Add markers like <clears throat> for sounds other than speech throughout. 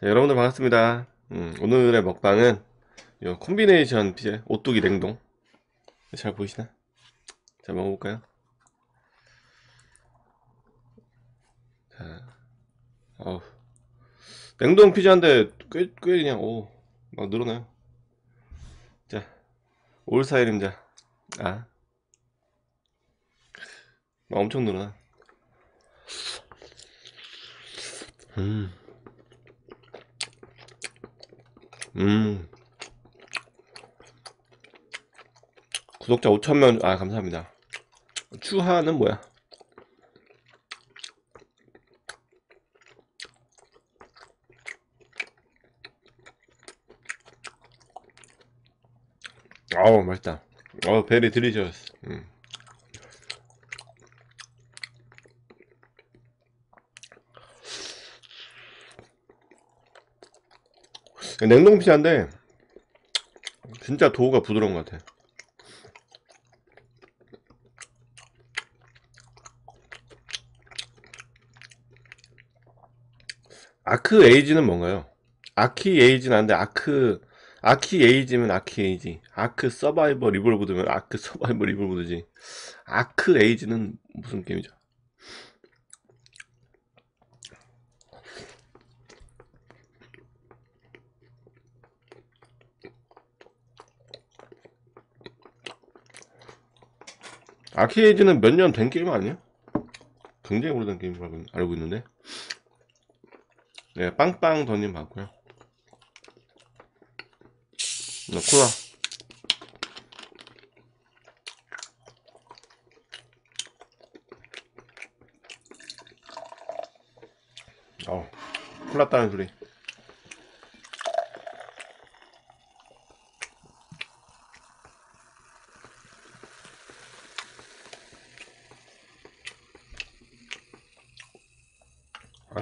자, 여러분들 반갑습니다. 음, 오늘의 먹방은 이 콤비네이션 피자 오뚜기 냉동 잘 보이시나? 자 먹어볼까요? 자, 어우 냉동 피자인데 꽤, 꽤 그냥 오 막 늘어나요. 자 올사일 임자 아막 엄청 늘어나. 음. 음. 구독자 5천명, 아, 감사합니다. 추하는 뭐야? 어우, 맛있다. 어우, 베리 드리셔스. 음. 냉동 피자인데, 진짜 dough가 부드러운 것 같아. 아크 에이지는 뭔가요? 아키 에이지는 아는데 아크 아키 에이지면 아키 에이지 아크 Survival Evolved면 아크 Survival Evolved지 아크 에이지는 무슨 게임이죠? 아키 에이지는 몇 년 된 게임 아니야? 굉장히 오래된 게임으로 알고, 있는데 네, 빵빵 던님 봤고요. 나 콜라. 어, 콜라 따는 소리.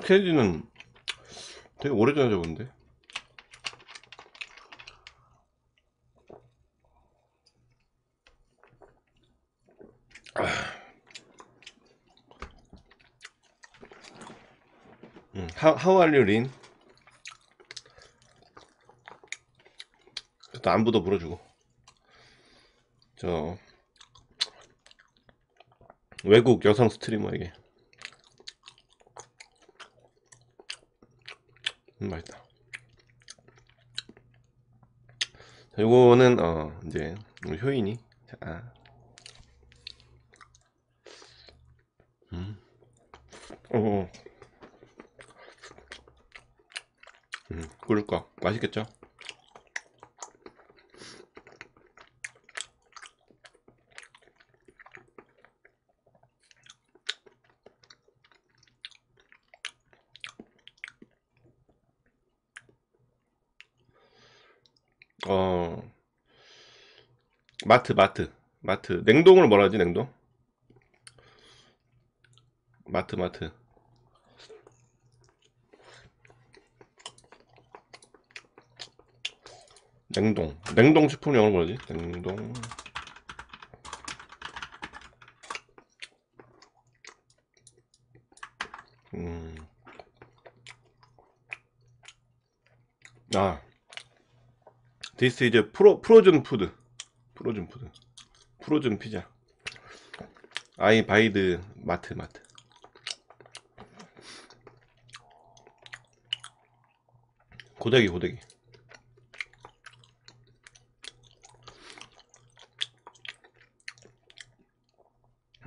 아케이지는 되게 오래전에 적은데? 음, 하, 하와류 린또 안부도 물어주고. 저 외국 여성 스트리머에게 음, 맛있다. 자, 요거는 어 이제 효인이 자, 음, 어, 어. 음, 꿀꺽 맛있겠죠? 어 마트 마트. 마트. 냉동을 뭐라 하지 냉동? 마트 마트. 냉동. 냉동 식품 영어로 뭐라지? 냉동. 음. 아. This is fro- frozen food frozen food. Frozen pizza. I buy the mart mart. 오뚜기 오뚜기.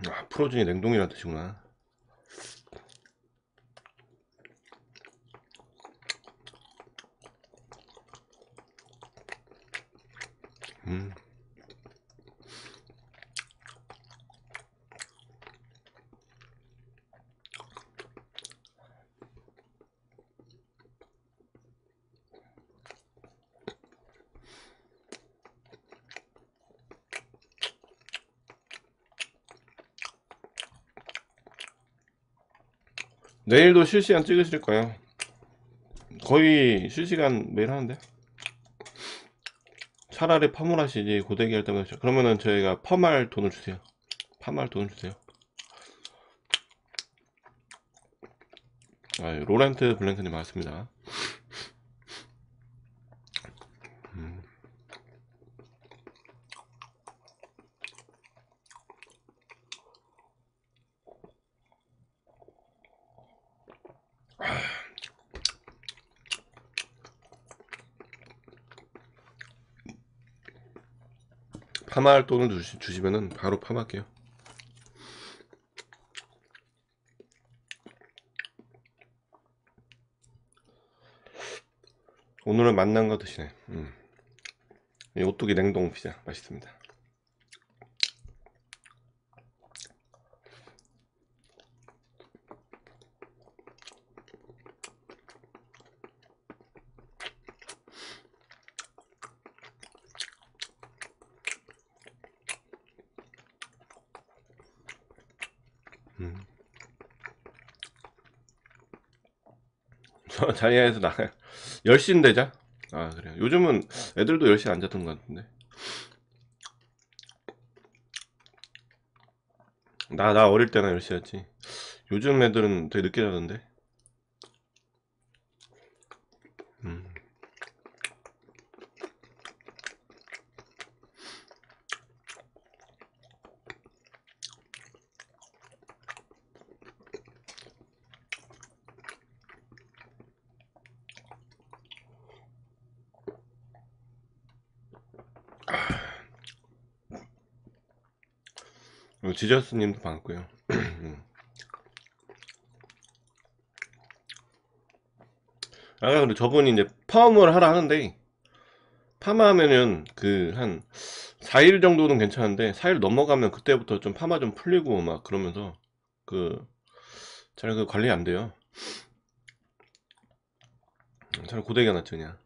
아 frozen이 냉동이라는 뜻이구나 내일도 실시간 찍으실 거예요. 거의 실시간 매일 하는데. 차라리 펌을 하시지 고데기 할 때마다 그러면은 저희가 펌할 돈을 주세요. 펌할 돈을 주세요. 아, 로렌트 블랭크님 맞습니다. 파마할 돈을 주시, 주시면은 바로 파마할게요. 오늘은 만난 거 드시네. 음. 이 오뚜기 냉동 피자 맛있습니다. 음. 저 자리에서 나가요. 10시인데 <laughs> 자? 아, 그래요. 요즘은 애들도 10시 안 자던 것 같은데. 나, 나 어릴 때나 10시 였지. 요즘 애들은 되게 늦게 자던데. 지저스님도 반갑고요. <clears throat> 음. 아 근데 저분이 이제 파마를 하라 하는데 파마하면은 그 한 4일 정도는 괜찮은데 4일 넘어가면 그때부터 좀 파마 좀 풀리고 막 그러면서 그 잘 그 관리 안 돼요. 잘 고데기가 낫죠 그냥.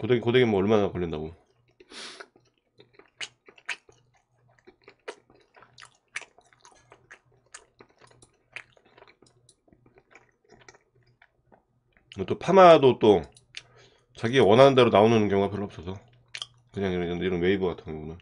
고데기 고데기 뭐 얼마나 걸린다고? 또 파마도 또 자기 원하는 대로 나오는 경우가 별로 없어서 그냥 이런, 이런 웨이브 같은 경우는 음,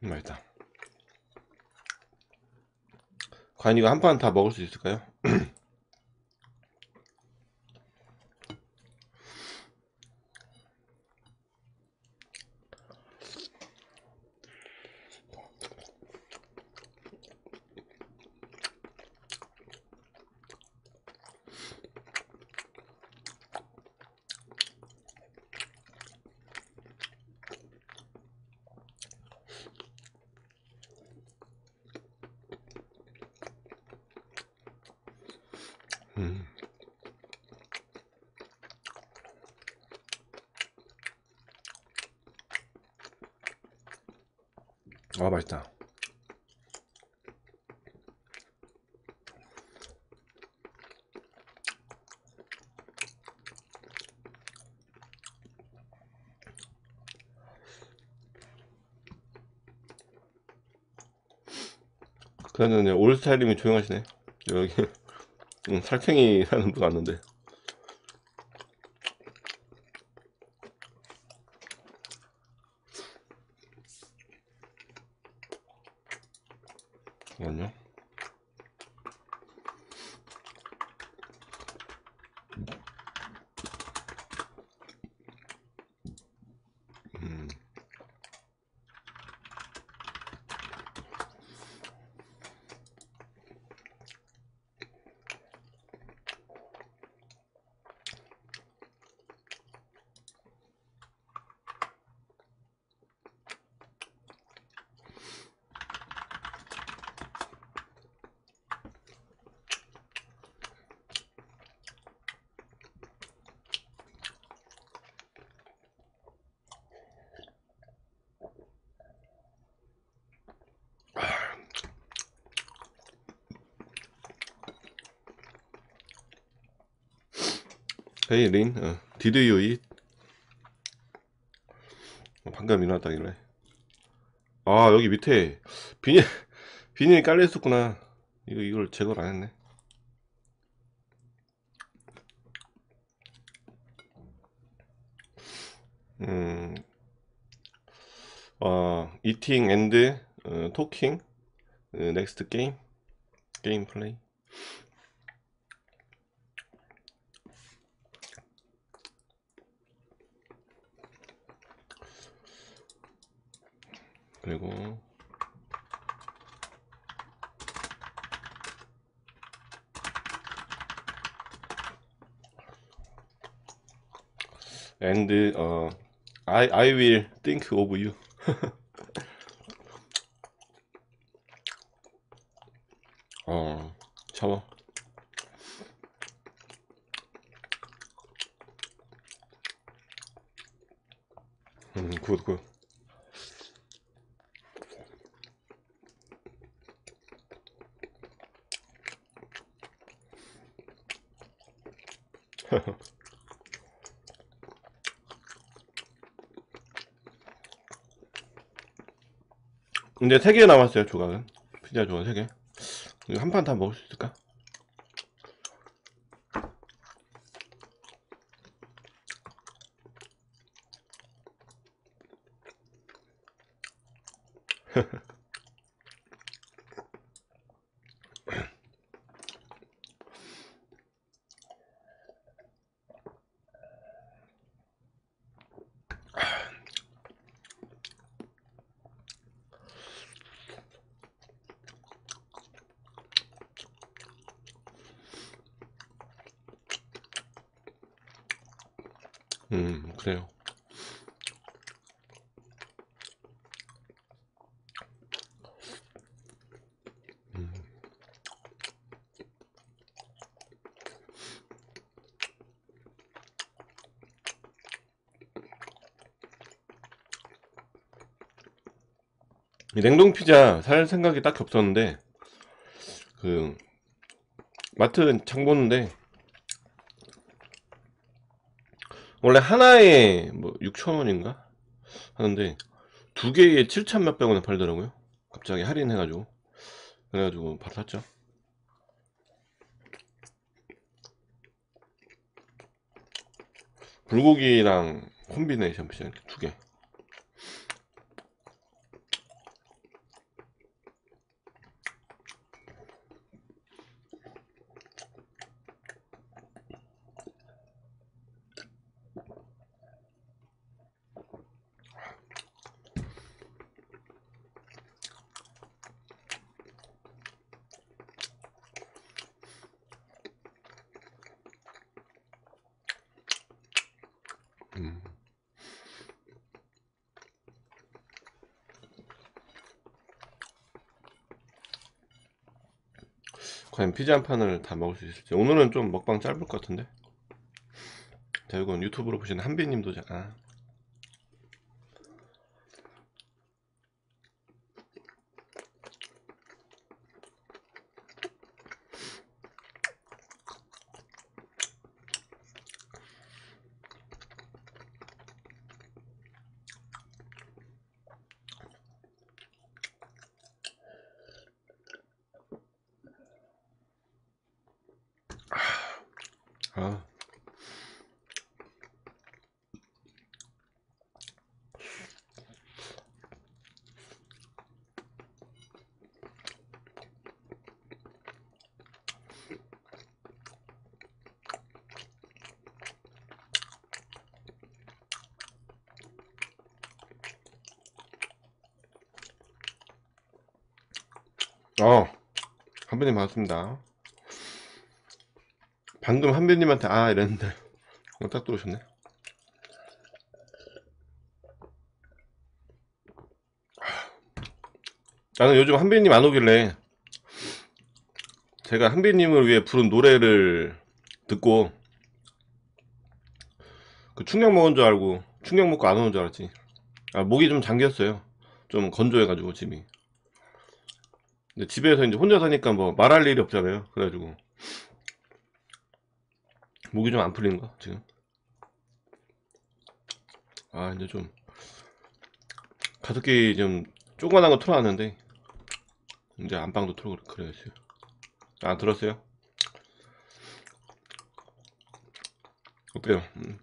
맛있다. 과연 이거 한 판 다 먹을 수 있을까요? 음. 아 맛있다. 그나저나 올스타일님이 조용하시네. 여기 응, 살쾡이 하는 분 왔는데. Hey Lin, uh, did you eat? 방금 일어났다길래 아 여기 밑에 비닐 비닐이 깔려 있었구나 이거 이걸 제거를 안 했네 음, 어, eating and uh, talking uh, next game game play 그리고 and 어 I I will think of you 어 샤워 음 굿굿 근데 세개 남았어요 조각은 피자 조각 세개 한판 다 먹을 수 있을까? 음 그래요 음. 이 냉동 피자 살 생각이 딱히 없었는데 그 마트 장 보는데 원래 하나에 뭐 6천원인가 하는데 두 개에 7천 몇백 원에 팔더라고요. 갑자기 할인해가지고. 그래가지고 바로 샀죠. 불고기랑 콤비네이션 피자 이렇게 두개 음. 과연 피자 한 판을 다 먹을 수 있을지 오늘은 좀 먹방 짧을 것 같은데 자 이건 유튜브로 보시는 한비님도 자, 아. 아. 어, 한분님 반갑습니다. 방금 한빈님한테 아 이랬는데. <laughs> 어, 딱 들어오셨네. 나는 요즘 한빈님 안 오길래 제가 한빈님을 위해 부른 노래를 듣고 그 충격 먹은 줄 알고 충격 먹고 안 오는 줄 알았지. 아 목이 좀 잠겼어요. 좀 건조해가지고 집이. 근데 집에서 이제 혼자 사니까 뭐 말할 일이 없잖아요. 그래가지고 목이 좀 안 풀리는가 지금 아 이제 좀 가습기 좀 조그만한 거 틀어놨는데 이제 안방도 틀어 그래야지 아 들었어요? 어때요? 음.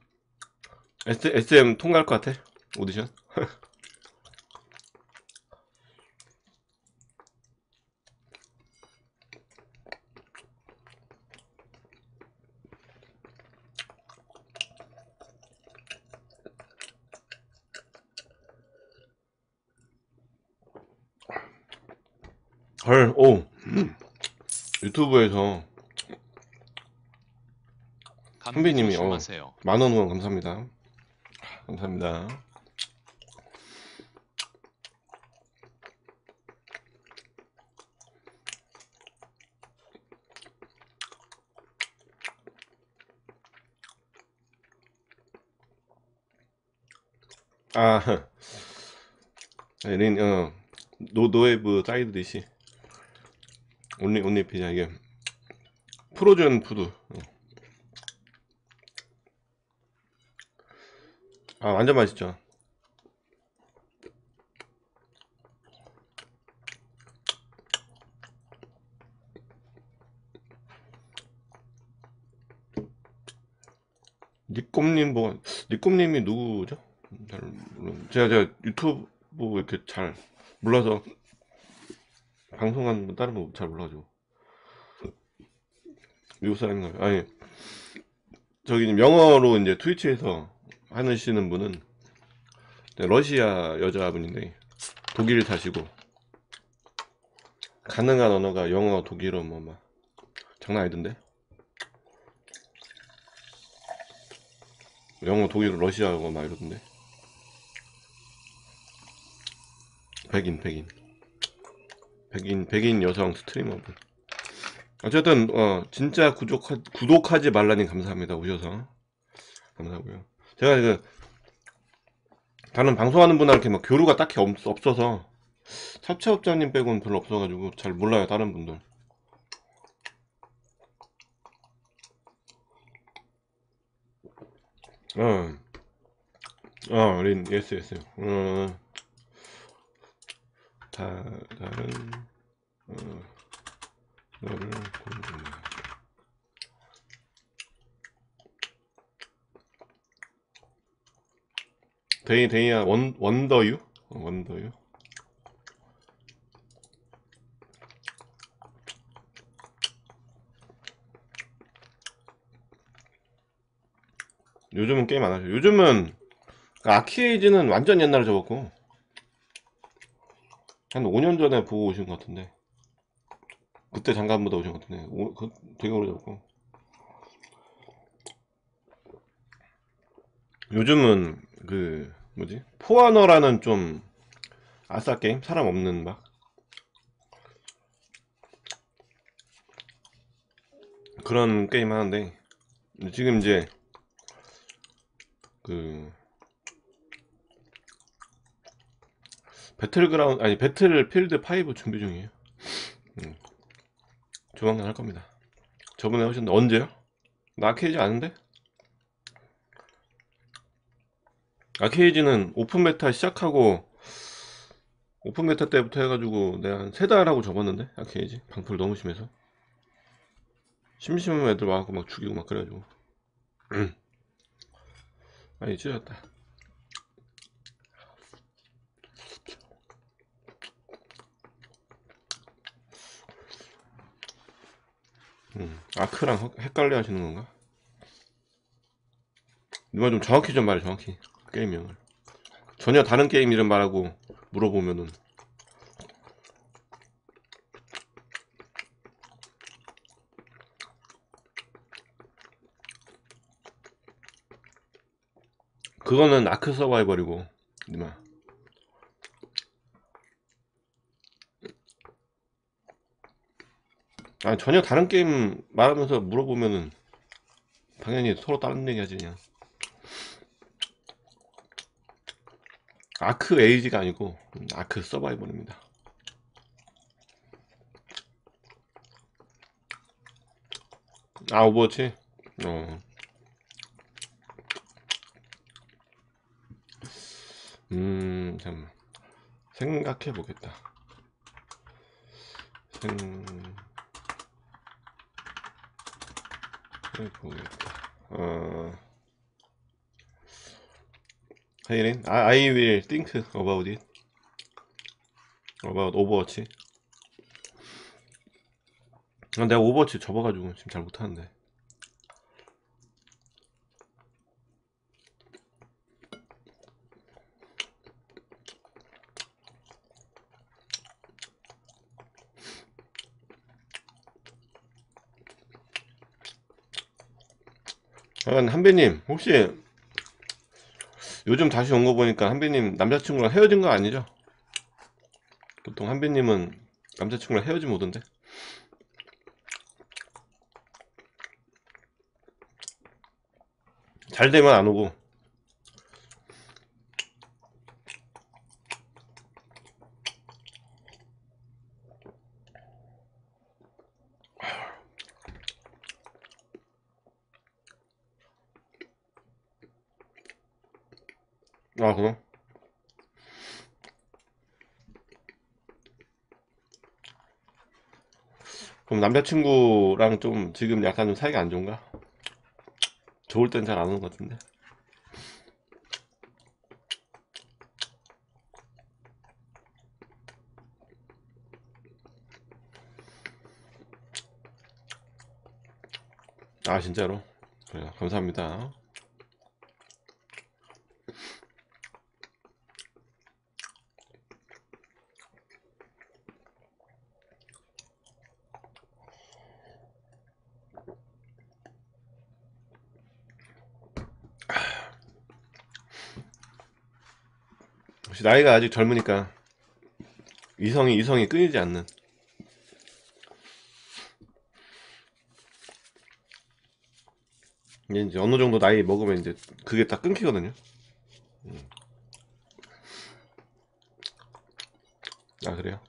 S, SM 통과할 것 같아? 오디션? <laughs> 헐, 오. 유튜브에서 선배님이, 어. 만원 후원 감사합니다. 감사합니다. 아, <laughs> 린, 어, No, no have side dish. Only, only pizza, 이게. Frozen food. 어. 아, 완전 맛있죠. 니꼼님 뭐, 니꼼님이 누구죠? 잘 모르 제가, 제가 유튜브 이렇게 잘 몰라서 방송하는 분 다른 분 잘 몰라가지고. 미국 사람인가요? 아니, 저기 영어로 이제 트위치에서 하시는 분은 네, 러시아 여자분인데 독일 사시고 가능한 언어가 영어, 독일어 뭐 막 장난 아니던데 영어, 독일어, 러시아어 막 이러던데 백인, 백인 백인, 백인 여성 스트리머분. 어쨌든 어 진짜 구독하, 구독하지 말라니 감사합니다. 오셔서. 감사하고요. 제가 그 다른 방송하는 분하고 이렇게 막 교류가 딱히 없, 없어서 차차업자님 빼고는 별로 없어가지고 잘 몰라요 다른 분들. 어, 어, 린, 예스, 예스. 어, 다, 다른, 어, 너를 궁금해. 데이, 데이야, 원, 원더유? 어, 원더유? 요즘은 게임 안 하죠. 요즘은, 그 아키에이지는 완전 옛날에 접었고, 한 5년 전에 보고 오신 것 같은데, 그때 잠깐 보다 오신 것 같은데, 오, 그 되게 오래 접고. 요즘은, 그, 뭐지? 포아너라는 좀, 아싸 게임? 사람 없는 막. 그런 게임 하는데, 지금 이제, 그, 배틀그라운드, 아니, 배틀필드 5 준비 중이에요. 음. 조만간 할 겁니다. 저번에 하셨는데, 언제요? 나 아케이지 아는데? 아케이지는 오픈 베타 시작하고 오픈 베타 때부터 해가지고 내가 한 세 달 하고 접었는데 아케이지 방플 너무 심해서 심심한 애들 와갖고 막 죽이고 막 그래가지고 음. 많이 찢었다 음. 아크랑 헛- 헷갈려 하시는 건가? 누가 좀 정확히 좀 말해 정확히. 게임명을. 전혀 다른 게임 이름 말하고 물어보면은. 그거는 아크 서바이벌이고 니마 아 전혀 다른 게임 말하면서 물어보면은 당연히 서로 다른 얘기 하지 그냥 아크 에이지가 아니고 음, 아크 서바이벌입니다 아 오버워치? 어 음, 잠깐만. 생각해 보겠다. 생각해 보겠다. 어, 하이린? I, I will think about it. about 오버워치 아, 내가 오버워치 접어가지고 지금 잘 못하는데 한배님 혹시 요즘 다시 온 거 보니까 한배님 남자친구랑 헤어진 거 아니죠? 보통 한배님은 남자친구랑 헤어지면 오던데 잘 되면 안 오고 아 그럼 그럼 남자친구랑 좀 지금 약간 좀 사이가 안 좋은가? 좋을 땐 잘 안 오는 것 같은데 아 진짜로? 그래요 감사합니다 나이가 아직 젊으니까 이성이 이성이 끊이지 않는 이제 어느 정도 나이 먹으면 이제 그게 딱 끊기거든요. 음. 아 그래요?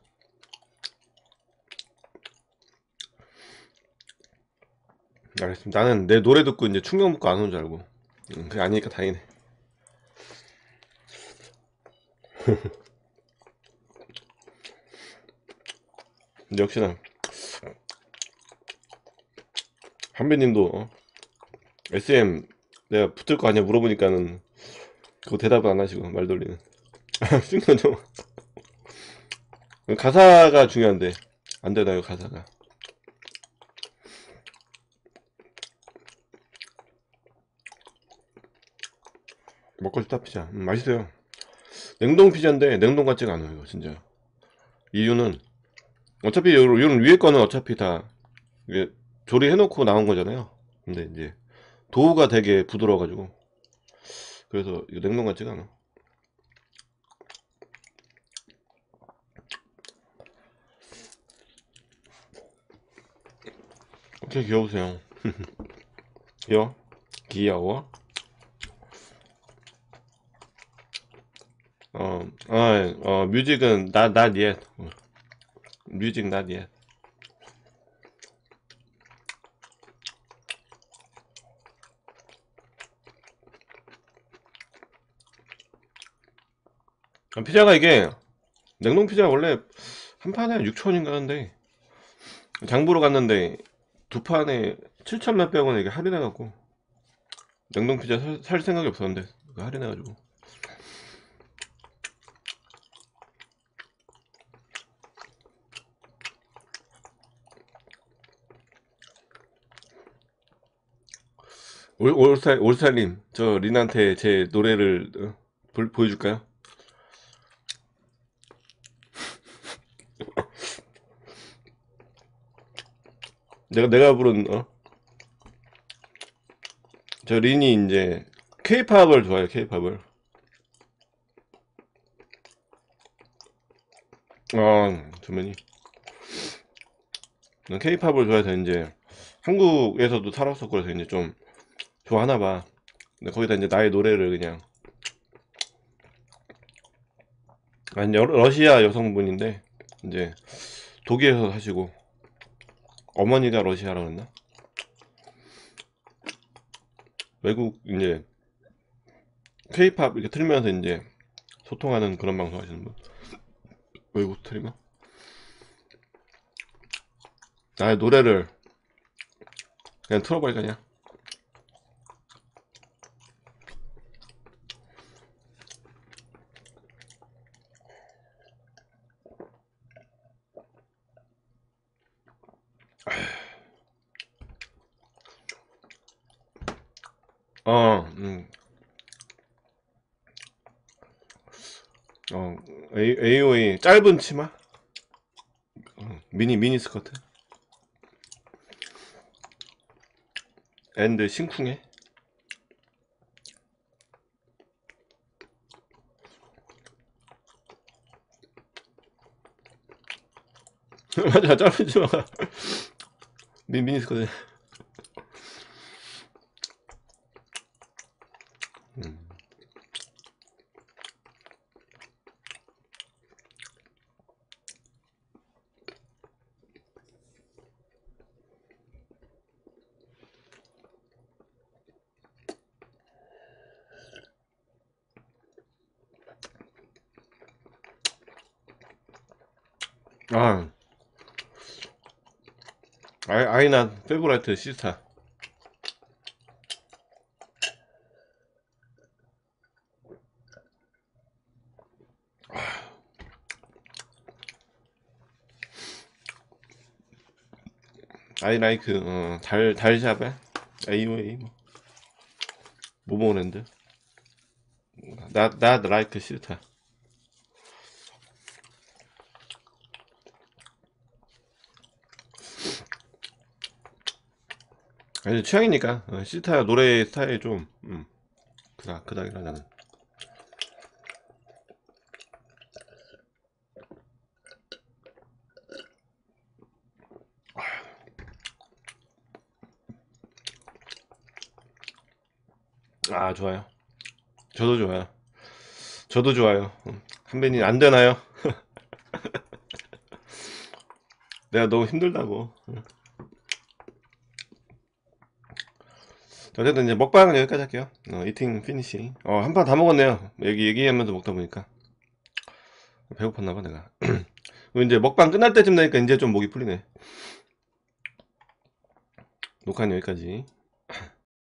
알겠습니다. 나는 내 노래 듣고 이제 충격 먹고 안 오는 줄 알고. 음, 그게 아니니까 다행이네. 역시나 한배님도 어? SM 내가 붙을 거 아니야 물어보니까는 그거 대답을 안 하시고 말 돌리는. <laughs> 순간 좀 <laughs> 가사가 중요한데 안 되나요 가사가? 먹고 싶다 피자. 음, 맛있어요 냉동 피자인데 냉동 같지가 않아요 이거 진짜. 이유는 어차피 요, 요 위에 거는 어차피 다 이게 조리해 놓고 나온 거잖아요. 근데 이제 도우가 되게 부드러워 가지고. 그래서 이거 냉동 같지가 않아. 어떻게 귀여우세요. <laughs> 귀여워? 귀여워? 어, 어, 어, 뮤직은 not, not yet. 어, 뮤직 not yet. 아, 피자가 이게 냉동 피자 원래 한 판에 6천원인가 하는데 장보러 갔는데 두 판에 7천 몇 백 원 이게 할인해갖고 냉동 피자 살, 살 생각이 없었는데 그거 할인해가지고 올, 올살, 올살님, 저 린한테 제 노래를 어, 보, 보여줄까요? <laughs> 내가, 내가 부른, 어? 저 린이 이제, 케이팝을 좋아해요, 케이팝을. 아, 주머니. 난 케이팝을 좋아해서 이제, 한국에서도 살았었고, 그래서 이제 좀, 좋아하나 봐. 근데 거기다 이제 나의 노래를 그냥. 아니 여- 러시아 여성분인데 이제 독일에서 사시고. 어머니가 러시아라 그랬나? 외국 이제 케이팝 이렇게 틀면서 이제 소통하는 그런 방송 하시는 분. 외국 스트리머 나의 노래를 그냥 틀어버릴까 그냥 어, 음. 어, A, AOA 짧은 치마? 어, 미니 미니 스커트? 앤드 심쿵해? <laughs> 맞아 짧은 치마가 미, 미니 스커트 음. 아, 아이, 아이나 페브라이트 시스타. 아이 라이크, 어, 달, 달샤베? AOA, 뭐. 모모랜드. 나, 나, 라이크 시스타. 아니, 취향이니까. 어, 시스타 노래 스타일 좀, 음, 그닥, 그닥이라 나는. 아, 좋아요. 저도 좋아요. 저도 좋아요. 음, 한빈이 안 되나요? <laughs> 내가 너무 힘들다고. 어쨌든 이제 먹방은 여기까지 할게요. 어, eating finish. 어, 한 판 다 먹었네요. 얘기, 얘기하면서 먹다 보니까. 배고팠나봐, 내가. <clears throat> 이제 먹방 끝날 때쯤 되니까 이제 좀 목이 풀리네. 녹화는 여기까지.